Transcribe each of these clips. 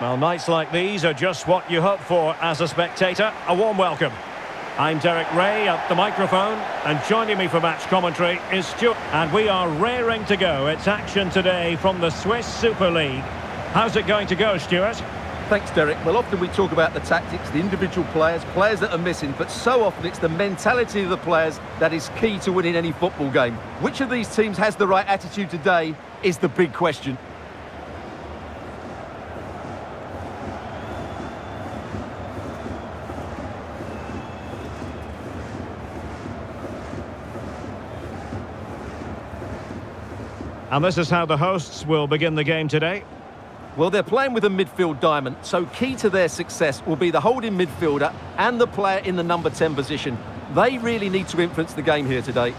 Well, nights like these are just what you hope for as a spectator. A warm welcome. I'm Derek Rae at the microphone, and joining me for match commentary is Stewart. And we are raring to go. It's action today from the Swiss Super League. How's it going to go, Stewart? Thanks, Derek. Well, often we talk about the tactics, the individual players, players that are missing, but so often it's the mentality of the players that is key to winning any football game. Which of these teams has the right attitude today is the big question. And this is how the hosts will begin the game today. Well, they're playing with a midfield diamond, so key to their success will be the holding midfielder and the player in the number 10 position. They really need to influence the game here today.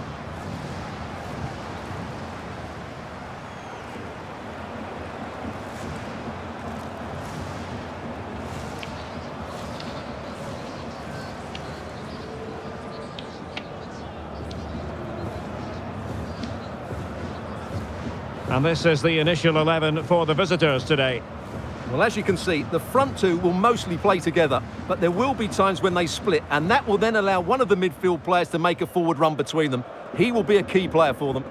And this is the initial 11 for the visitors today. Well, as you can see, the front two will mostly play together, but there will be times when they split, and that will then allow one of the midfield players to make a forward run between them. He will be a key player for them.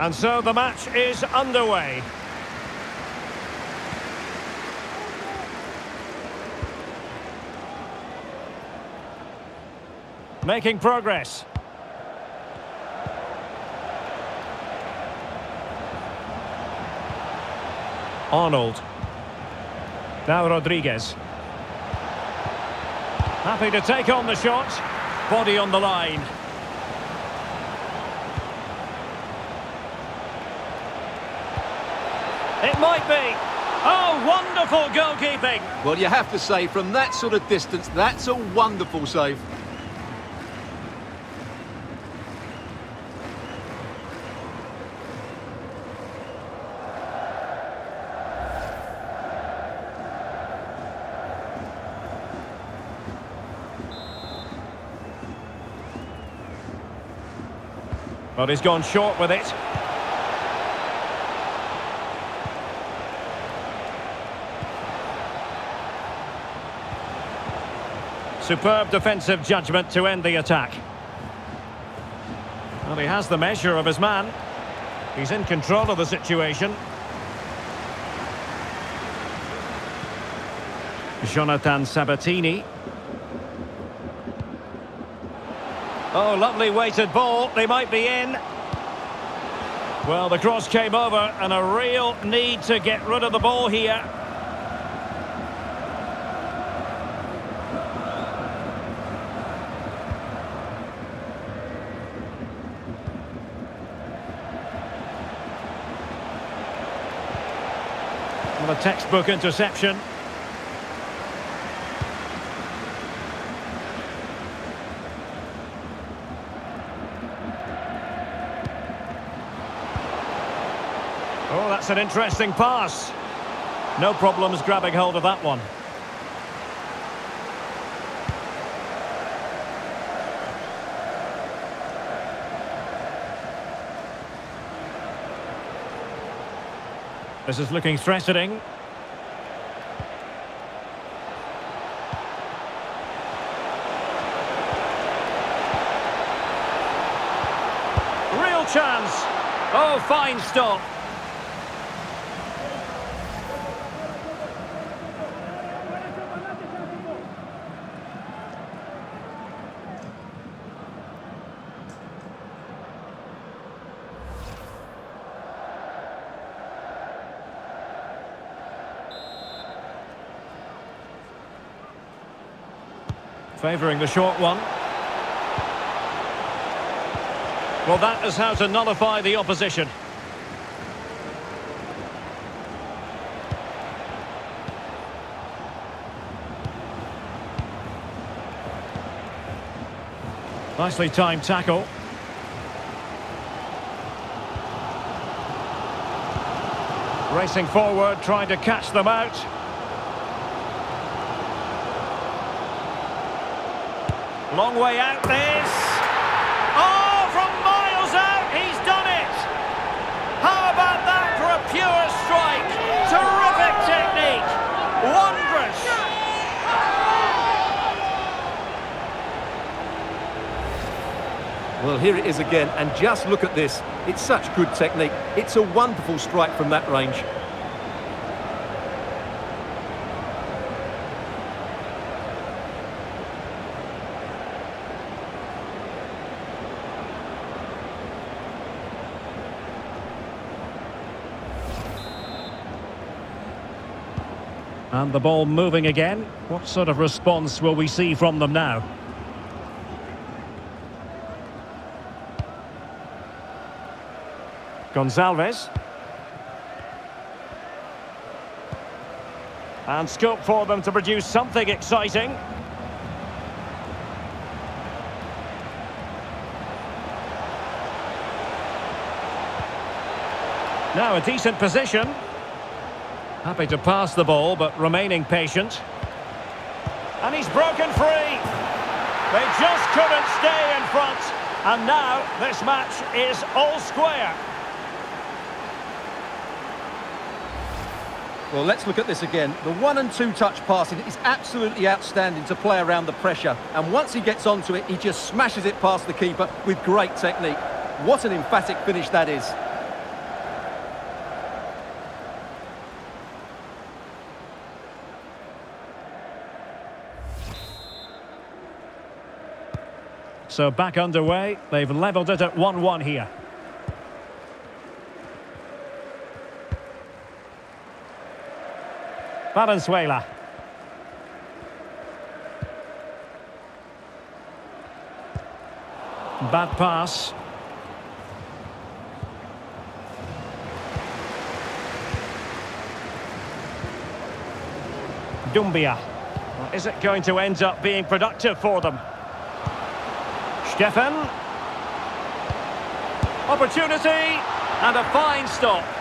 And so the match is underway. Making progress. Arnold. Now Rodriguez. Happy to take on the shot. Body on the line. It might be. Oh, wonderful goalkeeping. Well, you have to say, from that sort of distance, that's a wonderful save. But he's gone short with it. Superb defensive judgment to end the attack. Well, he has the measure of his man. He's in control of the situation. Jonathan Sabbatini. Oh, lovely weighted ball. They might be in. Well, the cross came over and a real need to get rid of the ball here. A textbook interception. Oh, that's an interesting pass. No problems grabbing hold of that one. This is looking threatening. Real chance. Oh, fine stop. Favouring the short one. Well, that is how to nullify the opposition. Nicely timed tackle. Racing forward, trying to catch them out. Long way out this. Oh, from miles out, he's done it. How about that for a pure strike? Terrific technique. Wondrous. Well, here it is again, and just look at this. It's such good technique. It's a wonderful strike from that range. And the ball moving again. What sort of response will we see from them now? Gonzalez. And scope for them to produce something exciting. Now a decent position. Happy to pass the ball, but remaining patient. And he's broken free. They just couldn't stay in front. And now this match is all square. Well, let's look at this again. The one and two touch passing is absolutely outstanding to play around the pressure. And once he gets onto it, he just smashes it past the keeper with great technique. What an emphatic finish that is. So back underway. They've levelled it at 1-1 here. Valenzuela. Bad pass. Doumbia. Is it going to end up being productive for them? Steffen. Opportunity. And a fine stop.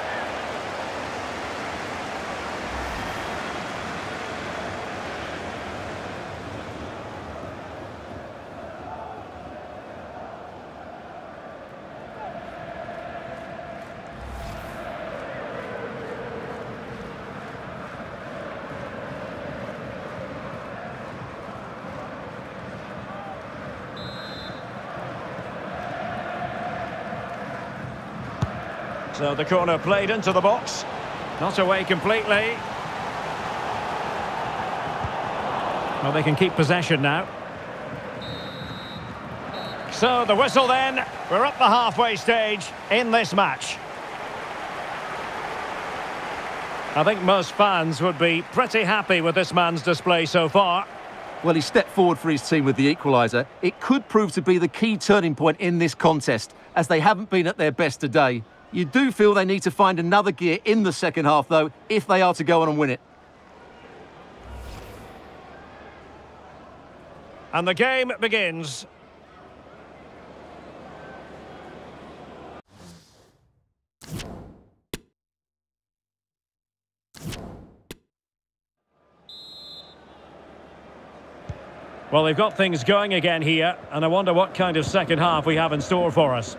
So the corner played into the box. Not away completely. Well, they can keep possession now. So the whistle then. We're up the halfway stage in this match. I think most fans would be pretty happy with this man's display so far. Well, he stepped forward for his team with the equaliser. It could prove to be the key turning point in this contest, as they haven't been at their best today. You do feel they need to find another gear in the second half, though, if they are to go on and win it. And the game begins. Well, they've got things going again here, and I wonder what kind of second half we have in store for us.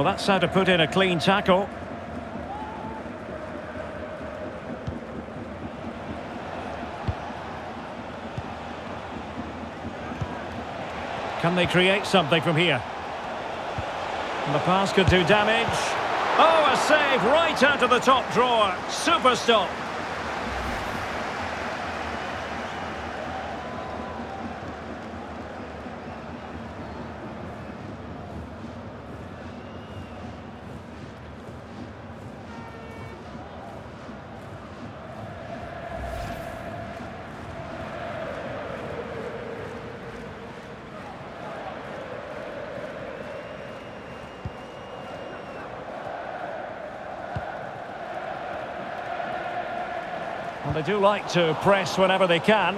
Well, that's how to put in a clean tackle. Can they create something from here? And the pass could do damage. Oh, a save right out of the top drawer. Super stop. And they do like to press whenever they can.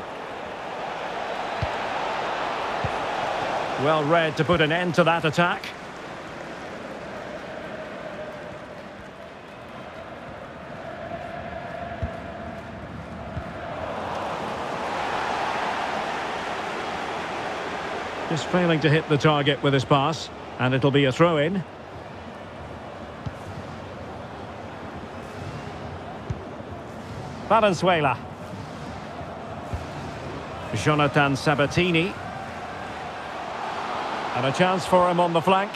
Well read to put an end to that attack. Just failing to hit the target with his pass. And it'll be a throw-in. Valenzuela. Jonathan Sabbatini. And a chance for him on the flank.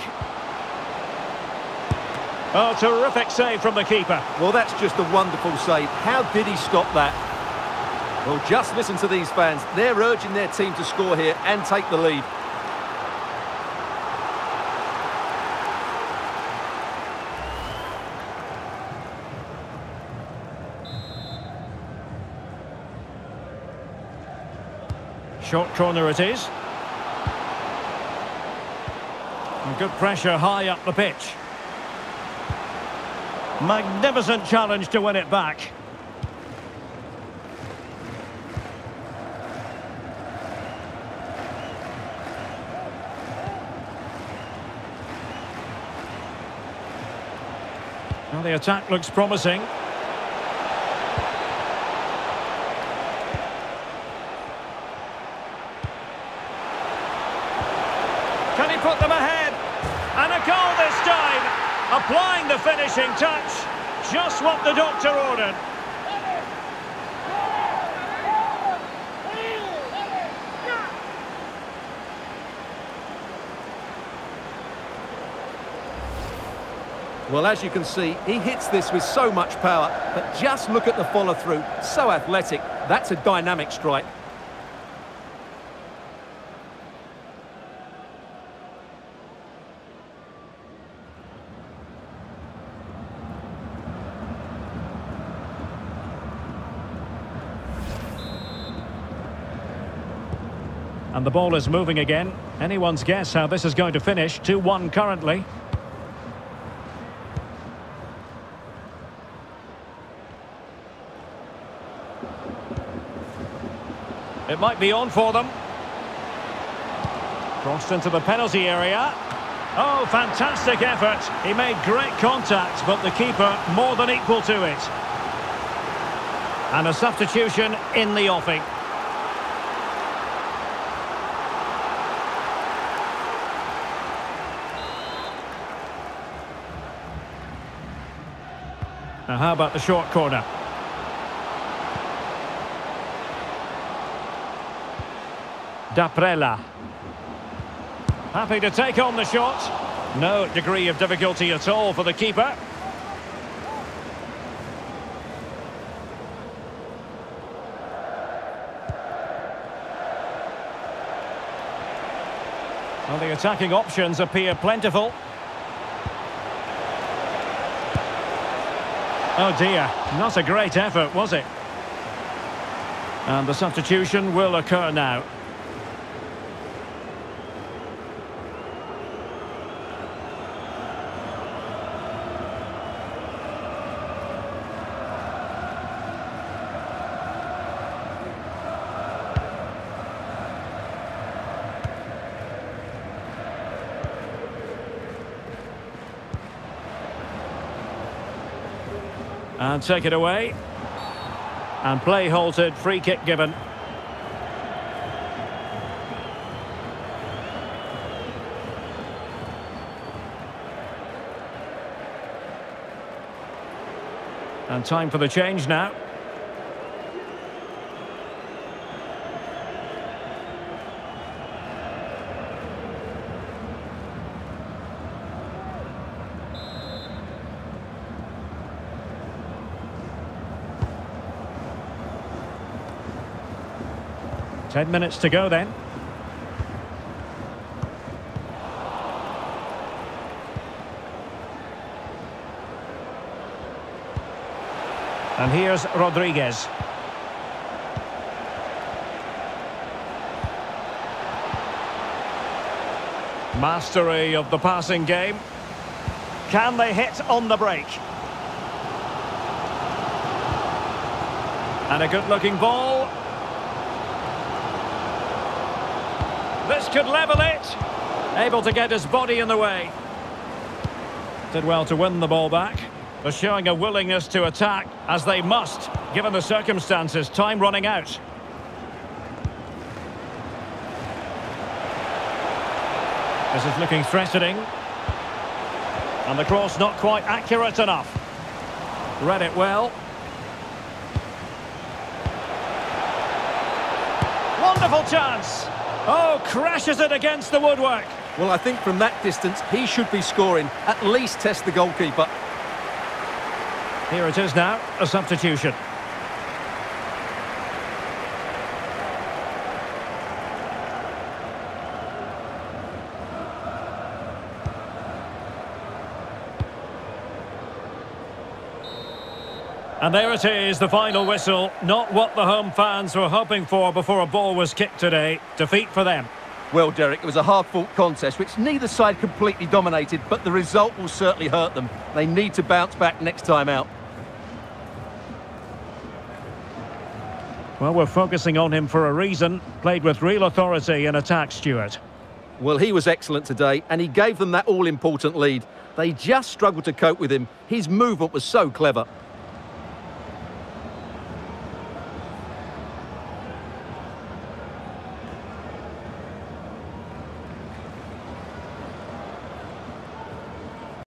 Oh, terrific save from the keeper. Well, that's just a wonderful save. How did he stop that? Well, just listen to these fans. They're urging their team to score here and take the lead. Short corner it is. And good pressure high up the pitch. Magnificent challenge to win it back. Well, the attack looks promising. Can he put them ahead? And a goal this time. Applying the finishing touch. What the doctor ordered. Well, as you can see, he hits this with so much power, but just look at the follow-through. So athletic. That's a dynamic strike. The ball is moving again. Anyone's guess how this is going to finish. 2-1 currently. It might be on for them. Crossed into the penalty area. Oh, fantastic effort. He made great contact, but the keeper more than equal to it. And a substitution in the offing. Now, how about the short corner? Daprelà. Happy to take on the shot. No degree of difficulty at all for the keeper. Well, the attacking options appear plentiful. Oh dear, not a great effort, was it? And the substitution will occur now. And take it away. And play halted, free kick given. And time for the change now. Ten minutes to go then. And here's Rodriguez. Mastery of the passing game. Can they hit on the break? And a good-looking ball. This could level it. Able to get his body in the way. Did well to win the ball back. They're showing a willingness to attack, as they must, given the circumstances. Time running out. This is looking threatening. And the cross not quite accurate enough. Read it well. Wonderful chance. Oh, crashes it against the woodwork. Well, I think from that distance, he should be scoring. At least test the goalkeeper. Here it is now, a substitution. And there it is, the final whistle. Not what the home fans were hoping for before a ball was kicked today. Defeat for them. Well, Derek, it was a hard-fought contest, which neither side completely dominated, but the result will certainly hurt them. They need to bounce back next time out. Well, we're focusing on him for a reason. Played with real authority in attack, Stewart. Well, he was excellent today, and he gave them that all-important lead. They just struggled to cope with him. His movement was so clever.